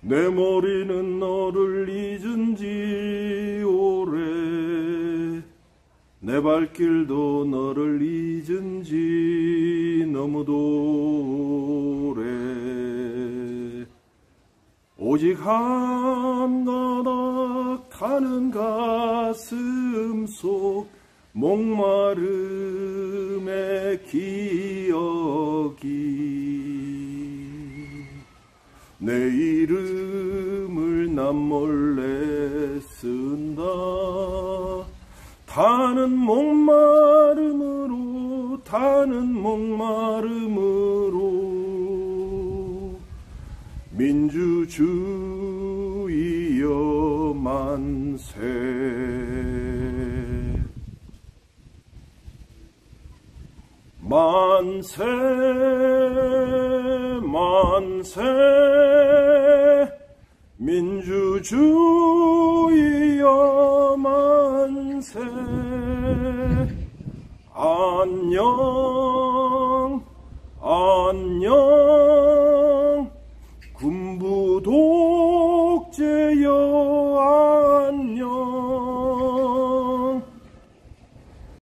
내 머리는 너를 잊은 지 오래. 내 발길도 너를 잊은 지 너무도 오래. 오직 한 가닥 타는 가슴 속 목마름의 기억이 내 이름을 남몰래 쓴다. 타는 목마름으로 타는 목마름으로. 민주주의여 만세 만세 만세. 민주주의여 만세. 안녕 안녕